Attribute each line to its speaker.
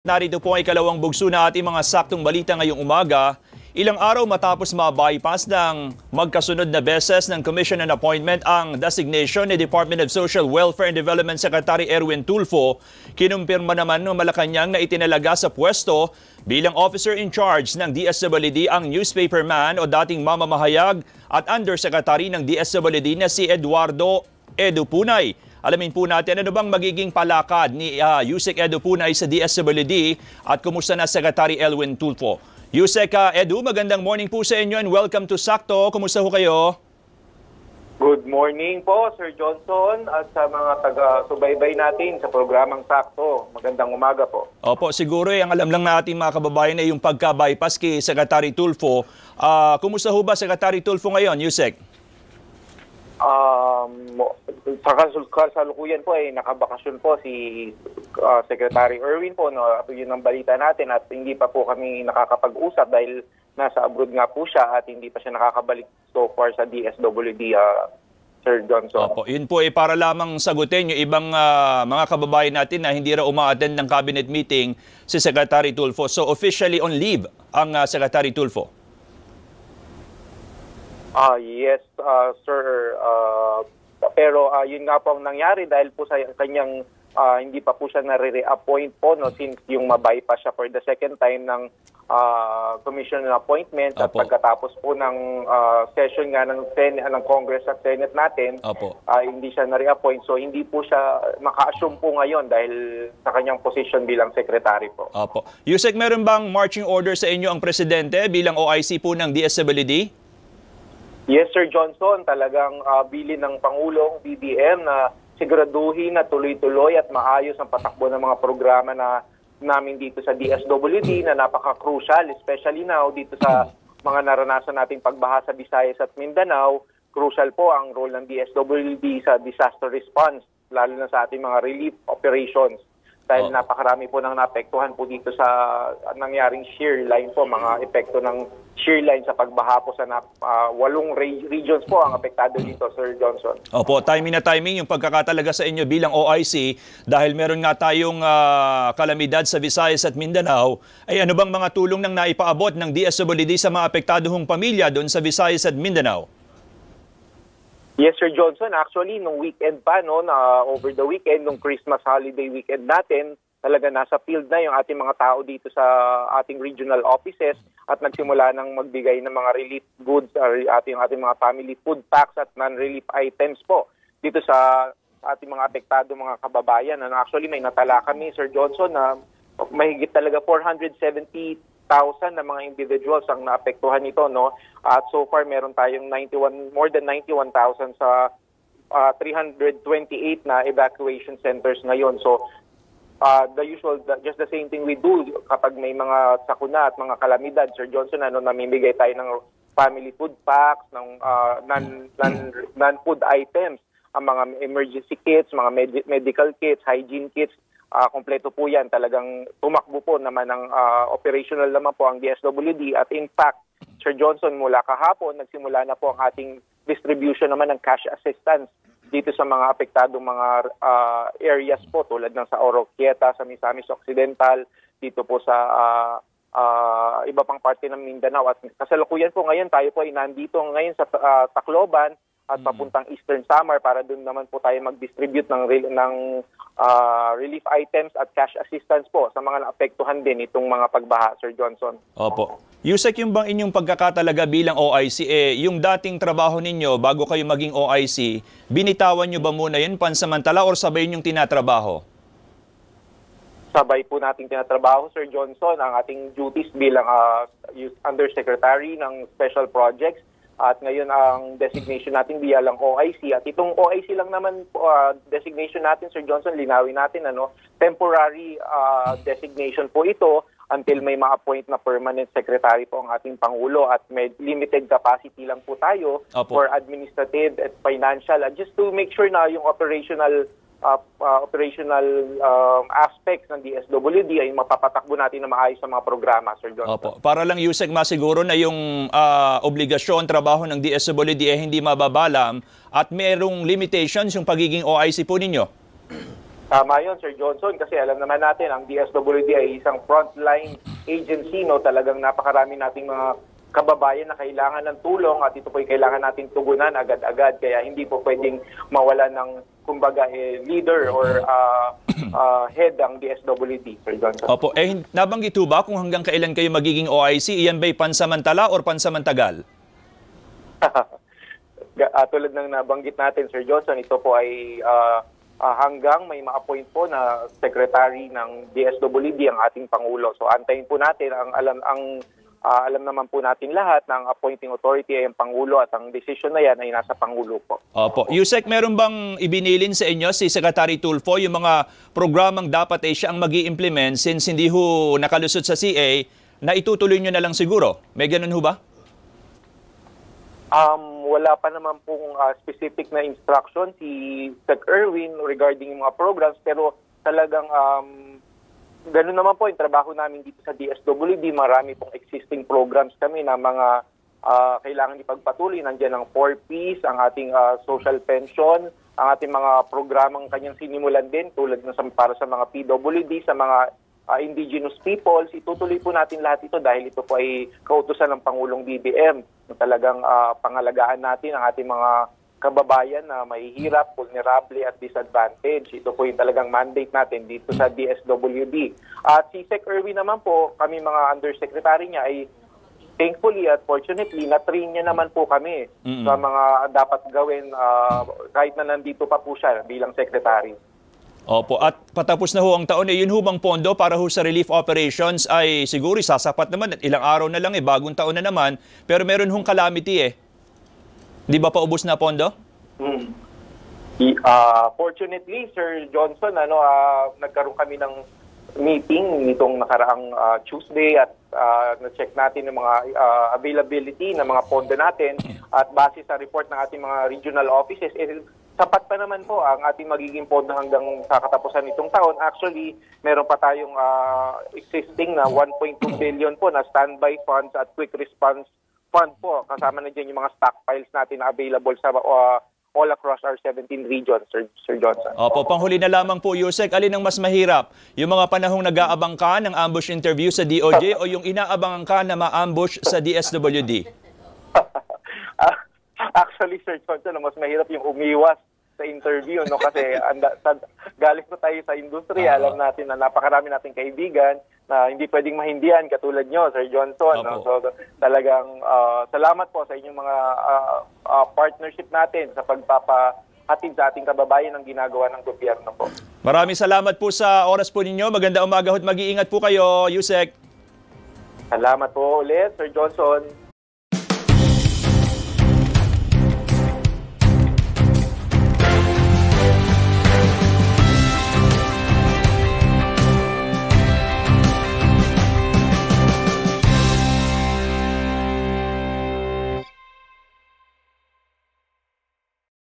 Speaker 1: Narito po ang ikalawang bugso na ating mga saktong balita ngayong umaga. Ilang araw matapos ma-bypass ng magkasunod na beses ng Commission on Appointment ang designation ni Department of Social Welfare and Development Secretary Erwin Tulfo, kinumpirma naman ng Malacanang na itinalaga sa pwesto bilang officer in charge ng DSWD ang newspaperman o dating mamamahayag at undersecretary ng DSWD na si Eduardo Edu Punay. Alamin po natin ano bang magiging palakad ni uh, Yusek Edu Punay sa DSWD at kumusta na Secretary Elwin Tulfo. Yusek uh, Edu, magandang morning po sa inyo and welcome to Sakto. Kumusta ho kayo?
Speaker 2: Good morning po, Sir Johnson, at sa mga taga-subaybay natin sa programang Sakto. Magandang umaga po.
Speaker 1: Opo, siguro eh, ang alam lang natin mga kababayan ay yung pagka-bypass kay Secretary Tulfo. Uh, kumusta ho ba Secretary Tulfo ngayon, Yusek?
Speaker 2: Um, sa kasalukuyan po ay nakabakasyon po si uh, Secretary Erwin po no at yun ang balita natin at hindi pa po kami nakakapag-usap dahil nasa abroad nga po siya at hindi pa siya nakakabalik so far sa DSWD uh, Sir Johnson.
Speaker 1: Opo, yun po ay para lamang sagutin yung ibang uh, mga kababayan natin na hindi raw uma-attend ng cabinet meeting si Secretary Tulfo. So officially on leave ang uh, Secretary Tulfo.
Speaker 2: Ah, uh, yes, uh, sir. Uh, pero uh, yun nga po ang nangyari dahil po sa kanyang uh, hindi pa po siya nare-reappoint po no since yung mabypass siya for the second time ng uh, commission appointment Opo. at pagkatapos po ng uh, session nga ng Senate ng Congress at Senate natin uh, hindi siya na-reappoint so hindi po siya maka-assume po ngayon dahil sa kanyang position bilang secretary po.
Speaker 1: Opo. Yusek, meron bang marching order sa inyo ang presidente bilang OIC po ng DSWD?
Speaker 2: Yes, Sir Johnson, talagang uh, bilin ng Pangulong BBM na siguraduhin na tuloy-tuloy at maayos ang patakbo ng mga programa na namin dito sa DSWD na napaka-crucial, especially now dito sa mga naranasan nating pagbaha sa Visayas at Mindanao. Crucial po ang role ng DSWD sa disaster response, lalo na sa ating mga relief operations dahil oh. napakarami po nang naapektuhan po dito sa nangyaring shear line po, mga epekto ng shear line sa pagbaha po sa uh, walong re- regions po ang apektado dito, Sir Johnson.
Speaker 1: Opo, timing na timing yung pagkakatalaga sa inyo bilang OIC dahil meron nga tayong uh, kalamidad sa Visayas at Mindanao. Ay ano bang mga tulong nang naipaabot ng DSWD sa mga apektado hong pamilya doon sa Visayas at Mindanao?
Speaker 2: Yes, Sir Johnson. Actually, nung weekend pa, no, na over the weekend, nung Christmas holiday weekend natin, talaga nasa field na yung ating mga tao dito sa ating regional offices at nagsimula ng magbigay ng mga relief goods or ating ating mga family food packs at non-relief items po dito sa ating mga apektado mga kababayan. And actually may natala kami Sir Johnson na mahigit talaga 470 1,000 na mga individuals ang naapektuhan nito no? At so far meron tayong 91 more than 91,000 sa uh, 328 na evacuation centers ngayon. So uh, the usual the, just the same thing we do kapag may mga sakuna at mga kalamidad. Sir Johnson ano namimigay tayo ng family food packs ng uh, non, non non food items ang mga emergency kits, mga med- medical kits, hygiene kits uh, kompleto po yan. Talagang tumakbo po naman ng uh, operational naman po ang DSWD at in fact, Sir Johnson, mula kahapon, nagsimula na po ang ating distribution naman ng cash assistance dito sa mga apektadong mga uh, areas po tulad ng sa Oroquieta, sa Misamis Occidental, dito po sa uh, uh, iba pang parte ng Mindanao. At kasalukuyan po ngayon, tayo po ay nandito ngayon sa uh, Tacloban at mm. papuntang Eastern Samar para doon naman po tayo mag-distribute ng ng uh, relief items at cash assistance po sa mga naapektuhan din itong mga pagbaha, Sir Johnson.
Speaker 1: Opo. Yusek, yung bang inyong pagkakatalaga bilang OIC, eh, yung dating trabaho ninyo bago kayo maging OIC, binitawan nyo ba muna yun pansamantala or sabay yung tinatrabaho?
Speaker 2: Sabay po nating tinatrabaho, Sir Johnson, ang ating duties bilang uh, Undersecretary ng Special Projects at ngayon ang designation natin via lang OIC. At itong OIC lang naman uh, designation natin, Sir Johnson, linawin natin, ano, temporary uh, designation po ito until may ma-appoint na permanent secretary po ang ating Pangulo at may limited capacity lang po tayo Opo. for administrative at financial. And just to make sure na yung operational uh, uh, operational uh, aspects ng DSWD ay mapapatakbo natin na maayos sa mga programa, Sir John.
Speaker 1: Opo. Para lang Yusek masiguro na yung uh, obligasyon, trabaho ng DSWD ay hindi mababalam at merong limitations yung pagiging OIC po ninyo?
Speaker 2: Tama yun, Sir Johnson, kasi alam naman natin, ang DSWD ay isang frontline agency, no? talagang napakarami nating mga kababayan na kailangan ng tulong at ito po ay kailangan nating tugunan agad-agad. Kaya hindi po pwedeng mawala ng, kumbaga, eh, leader or uh, uh, head ang DSWD, Sir Johnson.
Speaker 1: Opo, eh nabanggit ba kung hanggang kailan kayo magiging OIC? Iyan ba'y pansamantala or pansamantagal?
Speaker 2: Ga- ah, tulad ng nabanggit natin, Sir Johnson, ito po ay ah, ah, hanggang may ma-appoint po na secretary ng DSWD ang ating Pangulo. So antayin po natin, ang alam, ang, ah, alam naman po natin lahat na ang appointing authority ay ang Pangulo at ang decision na yan ay nasa Pangulo po.
Speaker 1: Opo. Yusek, meron bang ibinilin sa inyo si Secretary Tulfo yung mga programang dapat ay siya ang mag implement since hindi ho nakalusot sa CA na itutuloy nyo na lang siguro? May ganun ho ba?
Speaker 2: Um, wala pa naman pong ah, specific na instruction si Sec Erwin regarding yung mga programs pero talagang um, ganun naman po yung trabaho namin dito sa DSWD. Marami pong existing programs kami na mga ah, kailangan ipagpatuloy. Nandiyan ang 4Ps, ang ating ah, social pension, ang ating mga programang kanyang sinimulan din tulad ng para sa mga PWD, sa mga ah, indigenous peoples, itutuloy po natin lahat ito dahil ito po ay kautusan ng Pangulong BBM talagang ah, pangalagaan natin ang ating mga kababayan na mahihirap, vulnerable at disadvantaged. Ito po yung talagang mandate natin dito sa DSWD. At si Sec Erwin naman po, kami mga undersecretary niya ay thankfully at fortunately, na-train niya naman po kami
Speaker 1: Mm-mm.
Speaker 2: sa mga dapat gawin ah, kahit na nandito pa po siya bilang secretary.
Speaker 1: Opo. At patapos na ho ang taon, eh, yun ho bang pondo para ho sa relief operations ay siguro sasapat naman at ilang araw na lang eh, bagong taon na naman. Pero meron hong calamity eh. Di ba paubos na pondo?
Speaker 2: Mm. I- ah, fortunately, Sir Johnson, ano, ah, nagkaroon kami ng meeting nitong nakaraang ah, Tuesday at ah, na-check natin yung mga ah, availability ng mga pondo natin at base sa report ng ating mga regional offices, eh, sapat pa naman po ang ating magiging pondo hanggang sa katapusan nitong taon. Actually, meron pa tayong ah, existing na 1.2 billion po na standby funds at quick response fund po. Kasama na dyan yung mga stockpiles natin na available sa uh, all across our 17 regions, Sir, Sir Johnson.
Speaker 1: Opo, panghuli na lamang po, Yusek, alin ang mas mahirap? Yung mga panahong nag-aabang ka ng ambush interview sa DOJ o yung inaabangan ka na ma-ambush sa DSWD?
Speaker 2: Ah, Actually, Sir Johnson, mas mahirap yung umiwas sa interview, no? Kasi anda, sa, galing po tayo sa industriya,
Speaker 1: Ah.
Speaker 2: alam natin na napakarami nating kaibigan na hindi pwedeng mahindihan katulad nyo, Sir Johnson. No?
Speaker 1: Opo.
Speaker 2: So talagang ah, salamat po sa inyong mga ah, ah, partnership natin sa pagpapahatid sa ating kababayan ng ginagawa ng gobyerno po.
Speaker 1: Maraming salamat po sa oras po ninyo. Maganda umaga at mag-iingat po kayo, Yusek.
Speaker 2: Salamat po ulit, Sir Johnson.